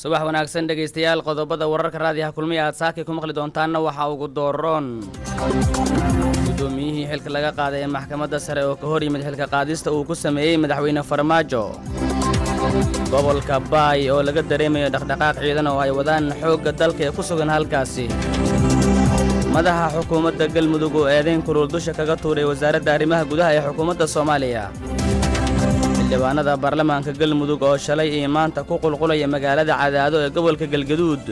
subax wanaagsan dhegaystayaal qodobada wararka raadiyaha kulmiya aad saakay ku maqli doontaanna waxaa ugu dooroon guddoomiyihii xilka laga qaaday ee maxkamadda sare oo ka hor yimid xilka qaadista uu ku sameeyey madaxweyne farmaajo. Gobolka baay oo laga dareemayo dhaqdhaqaaq ciidan oo ay wadaan xoogga dalka ee ku sugan halkaasi. Madaxa xukuumadda galmudug oo eedayn kulul dusha kaga tuuray wasaaradda arrimaha gudaha ee xukuumadda soomaaliya xildhibaanada baarlamaanka galmudug oo shalay iyo maanta ku qulqulaya magaalada cadaado ee gobolka galgaduud.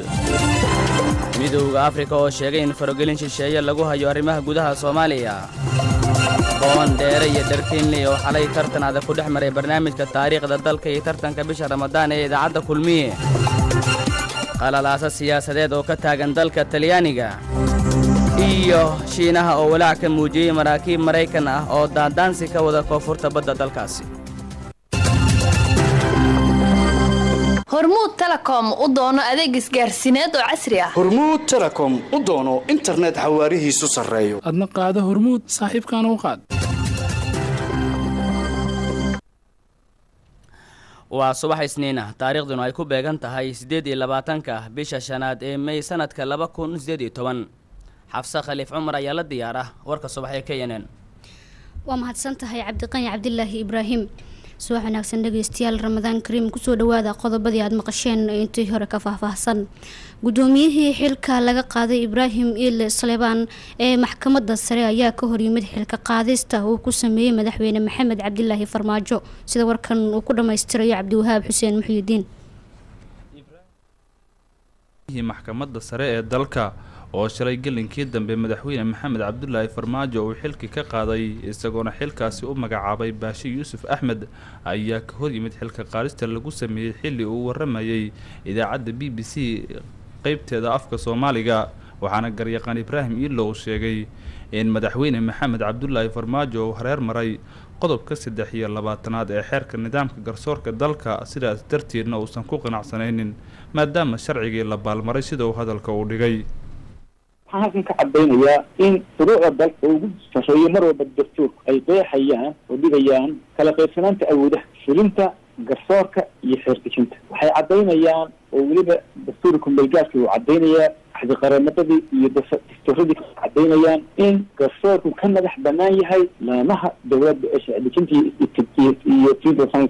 Midowda afrika oo sheegay in farogelin shisheeye lagu hayo arrimaha gudaha soomaaliya. Qoon dheere iyo dharkiinley oo xalay tartan adag ku dhex maray barnaamijka taariikhda dalka iyo tartanka bisha ramadaan ee idaacadda kulmiye qalalaasa siyaasadeed oo ka taagan dalka talyaaniga. Iyo shiinaha oo walaac ka muujiyey maraakiib maraykan ah oo daandaansi ka wada koonfurta badda dalkaasi hormuud telecom u doono adeeg isgaarsiineed oo casri ah. Hormuud telecom u doono internet xawaarihiisu sarreeyo. Adna qaado hormuud saaxiibkaana u qaad. Waa subax isniina taariikhduna ay ku beegan tahay siddeed iyo labaatanka bisha shanaad ee mey sanadka laba kun siddeed iyo toban. Xafse khaliif cumar ayaa la diyaara warka subax ee k n n. Waa mahadsan tahay cabdiqani cabdilaahi ibraahim subax wanaagsan dhegeystayaal ramadaan kariim ku soo dhawaada qodobadii aada maqasheen intii hore ka faahfaahsan. Guddoomiyihii xilka laga qaaday ibraahim iile saleebaan ee maxkamadda sare ayaa ka horyimid xilka qaadista. Uu ku sameeyey madaxweyne maxamed cabdilaahi farmaajo. Sida warkan uu ku dhammaystirayo cabdiwahaab xuseen muxyidiin maxkamadda sare ee dalka oo shalay gelinkii dambe madaxweyne maxamed cabdulaahi farmaajo uu xilkii ka qaaday isagoona xilkaasi u magacaabay baashi yuusuf axmed ayaa ka hor yimid xilka qaadista lagu sameeyey xilli uu waramayey idaacadda b b c qeybteeda afka soomaaliga waxaana garyaqaan ibraahim iilo uu sheegay in madaxweyne maxamed cabdulaahi farmaajo uu hareer maray qodobka saddex iyo labaatanaad ee xeerka nidaamka garsoorka dalka sidaas darteedna uusan ku qanacsanaynin maadaama sharcigii la baalmaray sida uu hadalka uu dhigay waxaan halkan ka cadaynayaa in shuruucda dalka oo ugu sarreeyo mar walba dastuurku ay qeexayaan oo dhigayaan kala qaybsanaanta awoodaha fulinta garsoorka iyo xeertejinta waxay caddaynayaan oo weliba dastuurka kumeelgaarka uu caddaynayaa axdiqaramadadii iyo dastuuradii caddaynayaan in garsoorku ka madax banaan yahay laamaha dowladda ee sharcidejinta iyo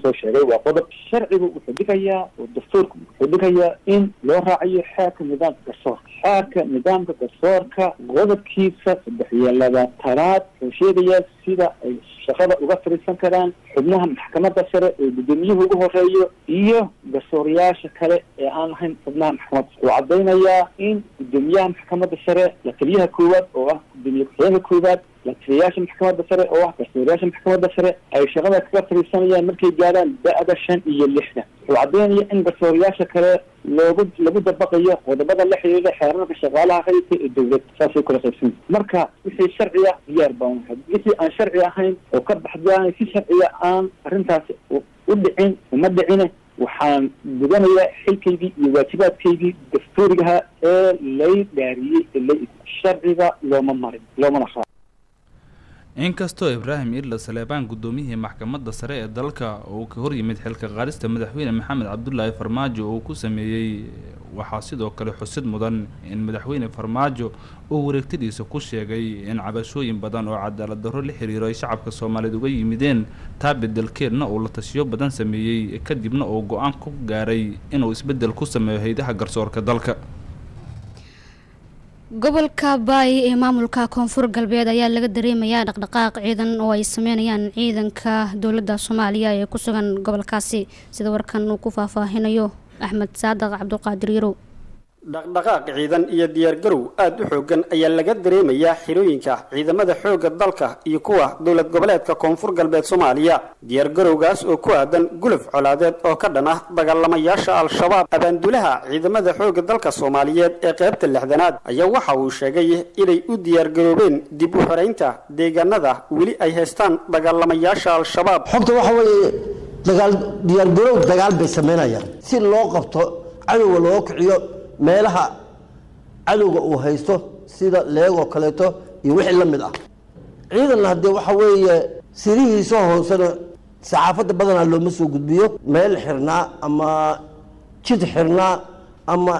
soo sheegay waa qodob sharcigu wuxuu dhigayaa oo dastuurku wuxuu dhigayaa in loo raacayo xeerka nidaamka garsoorka xeerka nidaamka garsoorka qodobkiisa saddex iyo labaatanaad wuxuu sheegayaa sida ay shaqada uga fadhiisan karaan xubnaha maxkamadda sare ee guddoomiyuhu ugu horeeyo iyo garsoorayaasha kale ee aan lahayn xubnaha maxkamadda. Wuxuu caddaynayaa in guddoomiyaha maxkamadda sare la taliyaha koowaad oo ah guddoomiye ku-xigeenka koowaad la taliyayaasha maxkamadda sare oo ah garsoorayaasha maxkamadda sare ay shaqada kaga fadhiisanayaan markay gaadhaan da-da shan iyo lixdan wuxuu caddaynaya in garsoorayaasha kale loogu lagu dabaqayo qodobada la xiriira xeerarka shaqaalaha rayidka ee dowladda saasay kula qaybsan marka wixii sharciga diyaar baan wahay wixii aan sharci ahayn oo ka baxdaan si sharciga aan arrintaasi u dhicin uma dhicine waxaan gudanayaa xilkaygii iyo waajibaadkaygii dastuurigaha ee lay dhaariyey ee sharciga looma marin loomana raa inkastoo ibraahim irla saleebaan guddoomiyihii maxkamadda sare ee dalka uu ka hor yimid xilka qaadista madaxweyne maxamed cabdulaahi farmaajo uu ku sameeyey waxaa sidoo kale xusid mudan in madaxweyne farmaajo uu wareegtadiisa ku sheegay in cabashooyin badan oo cadaalad darro la xiriiro ay shacabka soomaaliyeed uga yimideen taa bedelkeedna uu la tashiyo badan sameeyey kadibna uu go'aan ku gaaray inuu isbeddel ku sameeyo haydaha garsoorka dalka gobolka baay ee maamulka koonfur galbeed ayaa laga dareemayaa dhaqdhaqaaq ciidan oo ay sameynayaan ciidanka dowladda soomaaliya ee ku sugan gobolkaasi. Sida warkan uu ku faahfaahinayo axmed saadaq cabduqaadir yarow dhaqdhaqaaq ciidan iyo diyaargarow aada u xoogan ayaa laga dareemayaa xirooyinka ciidamada xoogga dalka iyo kuwa dowlad goboleedka koonfur galbeed soomaaliya. Diyaargarowgaas oo ku aadan guluf colaadeed oo ka dhan ah dagaalamayaasha al-shabaab abaandulaha ciidamada xoogga dalka soomaaliyeed ee qaybta lixdanaad ayaa waxa uu sheegay inay u diyaargaroobeen dib u xoreynta deegaanada weli ay haystaan dagaalamayaasha al-shabaab. Xogta waxa weeye dagaal diyaargarow dagaal bay samaynayaan si loo qabto cadowga loo kiciyo meelaha cadowga uu haysto sida leegoo kaleeto iyo wixii la mid ah. Ciidanna haddee waxa weeye sirihiisa hoosena saxaafadda badanaa looma soo gudbiyo. Meel xirnaa ama jid xirnaa ama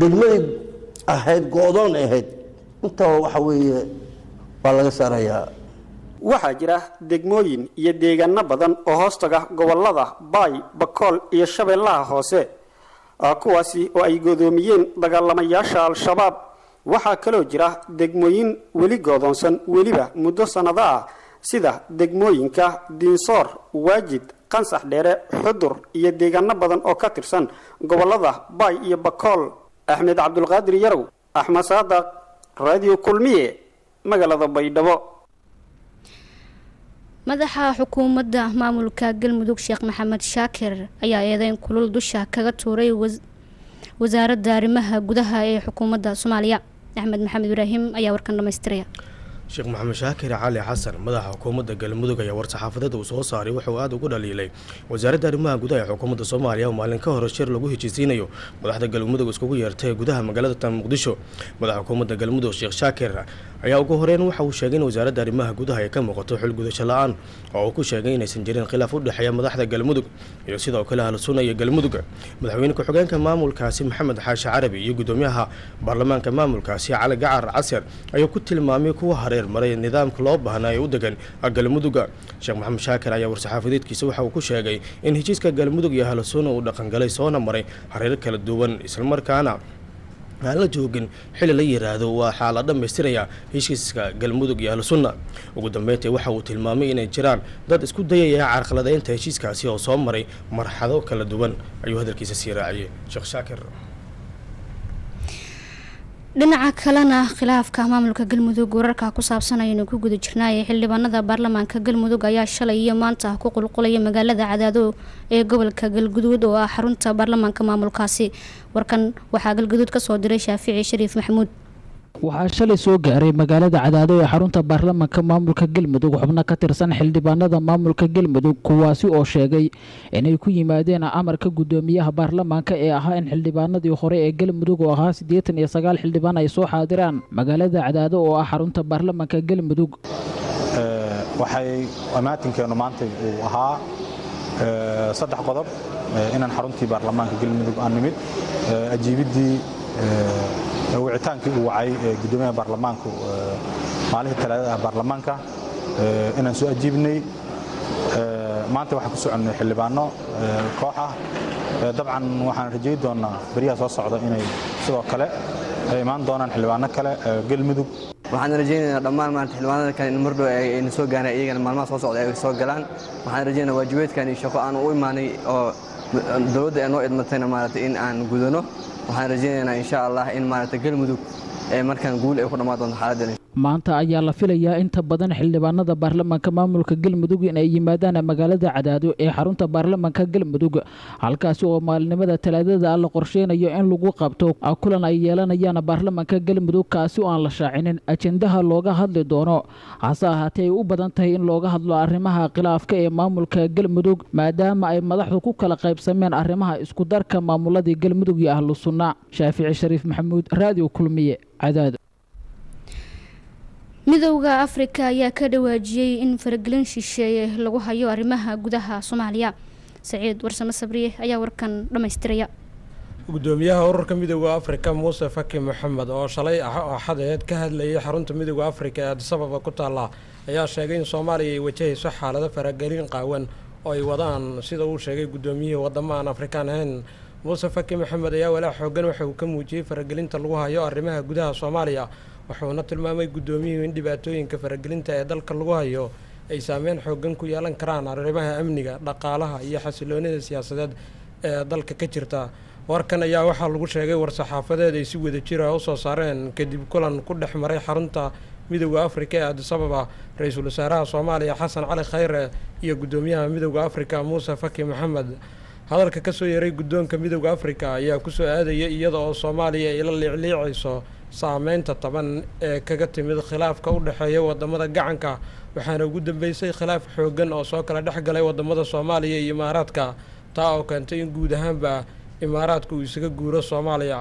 degmadii ahayd go-doon ahayd intaba waxa weeye waa laga saarayaa. Waxaa jira degmooyin iyo deegaano badan oo hoostaga gobollada baay bakool iyo shabeellaha hoose kuwaasi oo ay godoomiyeen dagaalamayaasha al-shabaab waxaa kaloo jira degmooyin weli goodoonsan weliba muddo sannado ah sida degmooyinka diinsoor waajid qansax dheere xudur iyo deegaano badan oo ka tirsan gobollada baay iyo bakool. Axmed cabdulqaadir yarow axmed saadaq radio kulmiye magaalada baydhabo madaxa xukuumadda maamulka galmudug sheekh maxamed shaakir ayaa eedeyn kulul dusha kaga tuuray wasaaradda arrimaha gudaha ee xukuumadda soomaaliya. Axmed maxamed ibraahim ayaa warkan dhamaystiraya sheekh maxamed shaakir cali xasan madaxa xukuumadda galmudug ayaa war-saxaafadeed uu soo saaray wuxuu aada ugu dhaliilay. Wasaaradda arrimaha gudaha ee xukuumadda soomaaliya oo maalin ka hore shir lagu heshiisiinayo madaxda galmudug iskugu yeertay gudaha magaalada muqdisho madaxa xukuumadda galmudug sheekh shaakir ayaa ugu horeyn waxa uu sheegay in wasaaradda arrimaha gudaha ay ka muuqato xilgudasho la'aan oo uu ku sheegay inaysan jirin khilaaf u dhexeeya madaxda galmudug iyo sidoo kale halsuuna iyo galmudug madaxweyne ku-xigeenka maamulkaasi maxamed xaashi carabi iyo gudoomiyaha baarlamaanka maamulkaasi cali gacar casir ayuu ku tilmaamay kuwa hareer maray nidaamka loo baahnaa ee u degan galmuduga. Sheekh maxamed shaakir ayaa war-saxaafadeedkiisa waxa uu ku sheegay in heshiiska galmudug iyo halsuuna uu dhaqangalay soona maray hareer kala duwan islamarkaana aan la joogin xili la yiraahdo waxaa la dhammaystirayaa heshiiska galmudug iyo ahlusunna. Ugu dambeyntii waxa uu tilmaamay inay jiraan dad isku dayaya carqaladeynta heshiiskaasi oo soo maray marxado kala duwan ayuu hadalkiisa sii raaciyay. Sheekh shaakir dhinaca kalena khilaafka maamulka galmudug wararka ku saabsan ayaynu ku guda jirnaayee xildhibaanada baarlamaanka galmudug ayaa shalay iyo maanta ku qulqulaya magaalada cadaado ee gobolka galguduud oo ah xarunta baarlamaanka maamulkaasi. Warkan waxaa galguduud ka soo diray shaafici shariif maxamuud waxaa shalay soo gaaray magaalada cadaado ee xarunta baarlamaanka maamulka galmudug xubno ka tirsan xildhibaanada maamulka galmudug kuwaasi oo sheegay inay ku yimaadeen amarka gudoomiyaha baarlamaanka ee ahaa in xildhibaanadii hore ee galmudug oo ahaa siddeetan iyo sagaal xildhibaan ay soo xaadiraan. Magaalada cadaado oo ah xarunta baarlamaanka galmudug. Waxay amaatinkeenu maanta uu ahaa saddex qodob inaan xaruntii baarlamaanka galmudug aan nimid. Ajiibidii wicitaankii uu wacay gudoomiyaha baarlamaanku maalihii talaadada ah baarlamaanka inaan soo ajiibnay maanta waxaan ku soconnay xildhibaano koox ah dabcan waxaan rajay doonnaa beryaha soo socda inay sidoo kale imaan doonaan xildhibaano kale galmudug waxaan rajaynaynaa dhammaan maanta xildhibaanada kale in mardhow ayna soo gaaraan iyagana maalmaha soo socda ay soo galaan. Waxaan rajaynaa waajibaadkan iyo shaqo aan u imaanay oo dowladda ee noo idmatayna maaragtay in aan gudano waxaan rajaynaynaa insha allah in maaragtay galmudug markaan guul ay ku dhammaan doonto xaaladdan maanta ayaa la filayaa inta badan xildhibaanada baarlamaanka maamulka galmudug in ay yimaadaan magaalada cadaado ee xarunta baarlamaanka galmudug. Halkaasi oo maalinimada talaadada la qorsheynayo in lagu qabto kulan ay yeelanayaan baarlamaanka galmudug kaasi oo aan la shaacinin ajendaha looga hadli doono. Hase ahaatee ay u badan tahay in looga hadlo arrimaha khilaafka ee maamulka galmudug maadaama ay madaxdu ku kala qaybsameen arrimaha iskudarka maamuladii galmudug iyo ahlu sunna. Shaafici shariif maxamuud raadiyo kulmiye cadaado midowda afrika ayaa ka dhawaajiyey in faragelin shisheeye lagu hayo arrimaha gudaha soomaaliya. Saciid warsame sabriye ayaa warkan dhammaystiraya. Gudoomiyaha ururka midowda afrika muuse faki maxamed oo shalay axadeed ka hadlayay xarunta midowda afrika ee adisababa ku taalla ayaa sheegay in soomaaliya ay wajahayso xaalado faragelin qaawan oo ay wadaan sida uu sheegay gudoomiyihii wadamo aan afrikaan ahayn. Muuse faki maxamed ayaa walaa xoogan waxa uu ka muujiyey faragelinta lagu hayo arrimaha gudaha soomaaliya wuxuuna tilmaamay gudoomiyuhu in dhibaatooyinka faragelinta ee dalka lagu hayo ay saameyn xoogan ku yeelan karaan arrimaha amniga dhaqaalaha iyo xasiloonida siyaasadeed ee dalka ka jirta. Warkan ayaa waxaa lagu sheegay war-saxaafadeed ay si wada jira u soo saareen kadib kulan ku dhex maray xarunta midowda afrika ee adisababa ra'iisul wasaaraha soomaaliya xasan cali khayre iyo gudoomiyaha midowda afrika muuse faki maxamed. Hadalka ka soo yeeray guddoonka midowda afrika ayaa ku soo aadaya iyada oo soomaaliya ay la liicliicayso saameynta taban ee kaga timid khilaafka u dhexeeya waddamada gacanka. Waxaana ugu dambeysay khilaaf xoogan oo soo kala dhex galay waddamada soomaaliya iyo imaaraadka taa oo keentay in guud ahaanba imaaraadka uu isaga guuro soomaaliya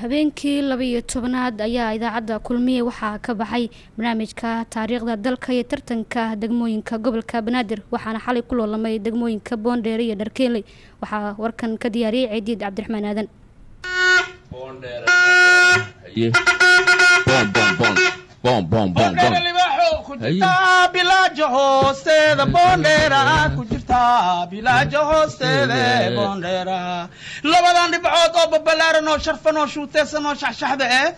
habeenkii laba-iyo tobanaad ayaa idaacadda kulmiye waxaa ka baxay barnaamijka taariikhda dalka iyo tartanka degmooyinka gobolka banaadir waxaana xalay ku loolamay degmooyinka boondheere iyo dharkeeley waxaa warkan ka diyaariyey ciidiid cabdiraxmaan aadan labadan dhibcood oo babalaaran oo sharfan oo shuuteysan oo shaxshaxda eh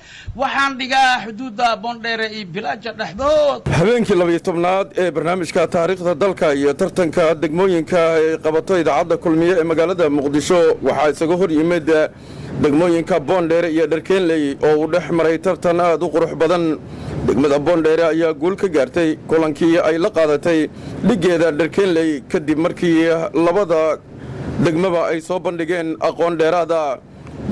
waxaan dhigaa xuduudda boondheere iyo bilaaja dhexdood habeenkii labiyo tobnaad ee barnaamijka taariikhda dalka iyo tartanka degmooyinka ay qabato idaacadda kulmiye ee magaalada muqdisho waxaa isaga hor yimid degmooyinka boondheere iyo dharkeenley oo uu dhex maray tartan aad u qurux badan. Degmada boondheere ayaa guul ka gaartay kulankii ay la qaadatay dhiggeeda dharkeenley kadib markii labada degmaba ay soo bandhigeen aqoon dheeraada.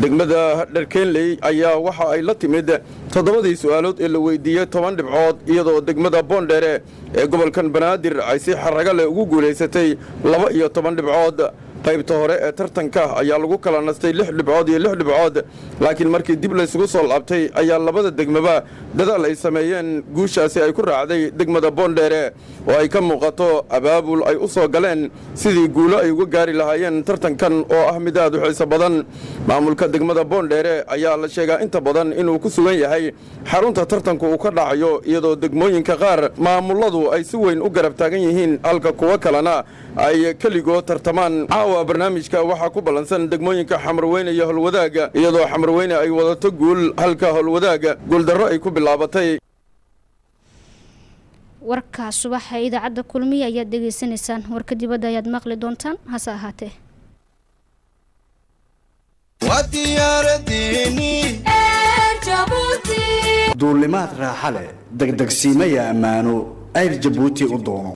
Degmada dharkeenley ayaa waxa ay la timid toddobadii su'aalood ee la weydiiyey toban dhibcood iyadoo degmada boondheere ee gobolkan banaadir ay si xaraga leh ugu guulaysatay laba iyo toban dhibcood qaybta hore ee tartanka ayaa lagu kala nastay lix dhibcood iyo lix dhibcood laakiin markii dib laysugu soo laabtay ayaa labada degmaba dadaal ay sameeyeen guushaasi ay ku raacday degmada boondheere oo ay ka muuqato abaabul ay u soo galeen sidii guulo ay uga gaari lahaayeen tartankan oo ah mid aad u xiiso badan. Maamulka degmada boondheere ayaa la sheegaa inta badan inuu ku sugan yahay xarunta tartanku uu ka dhacayo iyadoo degmooyinka qaar maamuladu ay si weyn u garab taagan yihiin halka kuwo kalena ay keligoo tartamaan caawa barnaamijka waxaa ku ballansan degmooyinka xamarweyne iyo holwadaaga iyadoo xamarweyne ay wadato guul halka holwadaaga guuldarro ay ku bilaabatay. Warka subaxa idaacadda kulmiye ayaad dhegaysanaysaan warka dibadda ayaad maqli doontaan? Hase ahaatee duulimaad raaxa leh degdegsiimaya ammaano. Ayr jabuuti u doono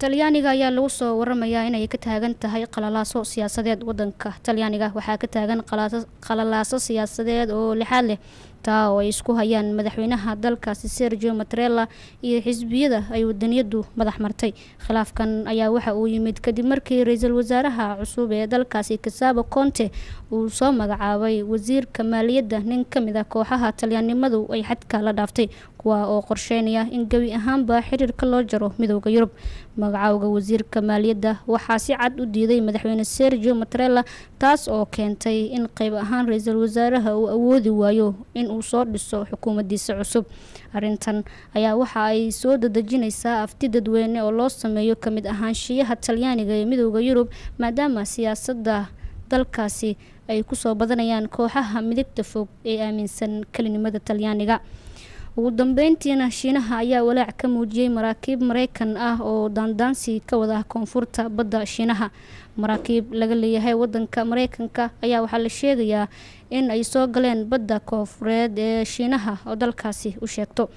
talyaaniga ayaa lagu soo waramayaa inay ka taagan tahay qalalaaso siyaasadeed wadanka talyaaniga waxaa ka taagan qalalaaso siyaasadeed oo lixaad leh taa oo ay isku hayaan madaxweynaha dalkaasi sergio matrella iyo xisbiyada ay wadaniyadu madax martay. Khilaafkan ayaa waxa uu yimid kadib markii ra'iisul wasaaraha cusub ee dalkaasi kasabo conte uu soo magacaabay wasiirka maaliyadda nin ka mid ah kooxaha talyaannimadu ay xadka la dhaaftay kuwa oo qorsheynaya in gebi ahaanba xiriirka loo jaro midooda yurub. Magacaawga wasiirka maaliyadda waxaa si cad u diiday madaxweyne sergio matrella taas oo keentay in qeyb ahaan ra'iisul wasaaraha uu awoodi waayo in uu soo dhiso xukuumaddiisa cusub. Arrintan ayaa waxa ay soo dadejinaysaa afti dadweyne oo loo sameeyo ka mid ahaanshiyaha talyaaniga ee midooda yurub maadaama siyaasadda dalkaasi ay ku soo badanayaan kooxaha midigta fog ee aaminsan kelinimada talyaaniga ugu dambeyntiina shiinaha ayaa walaac ka muujiyey maraakiib mareykan ah oo daandaansi ka wada koonfurta badda shiinaha. Maraakiib laga leeyahay wadanka mareykanka ayaa waxaa la sheegayaa in ay soo galeen badda koonfureed ee shiinaha oo dalkaasi u sheegto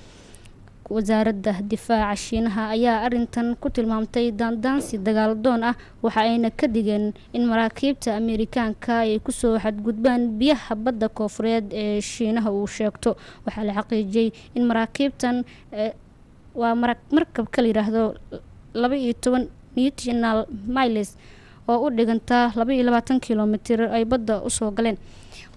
wasaaradda difaaca shiinaha ayaa arintan ku tilmaamtay daandaansi dagaaldoon ah. Waxa ayna ka digeen in maraakiibta ameerikaanka ay ku soo xadgudbaan biyaha badda koofureed ee shiinaha uu sheegto. Waxaa la xaqiijiyey in maraakiibtan waa markabka la yidhaahdo laba iyo toban national miles oo u dhigantaa laba labaatan kilomitir ay badda u soo galeen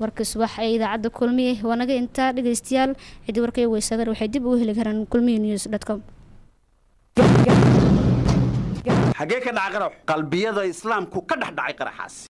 warka subax ee idaacadda kulmiye waa naga intaa dhegeystayaal cidii warkay weysadar waxay dib ugu heli karaan kulmiye news com. Xagee ka dhaca qarax qalbiyada islaamku ka dhex dhacay qaraxaas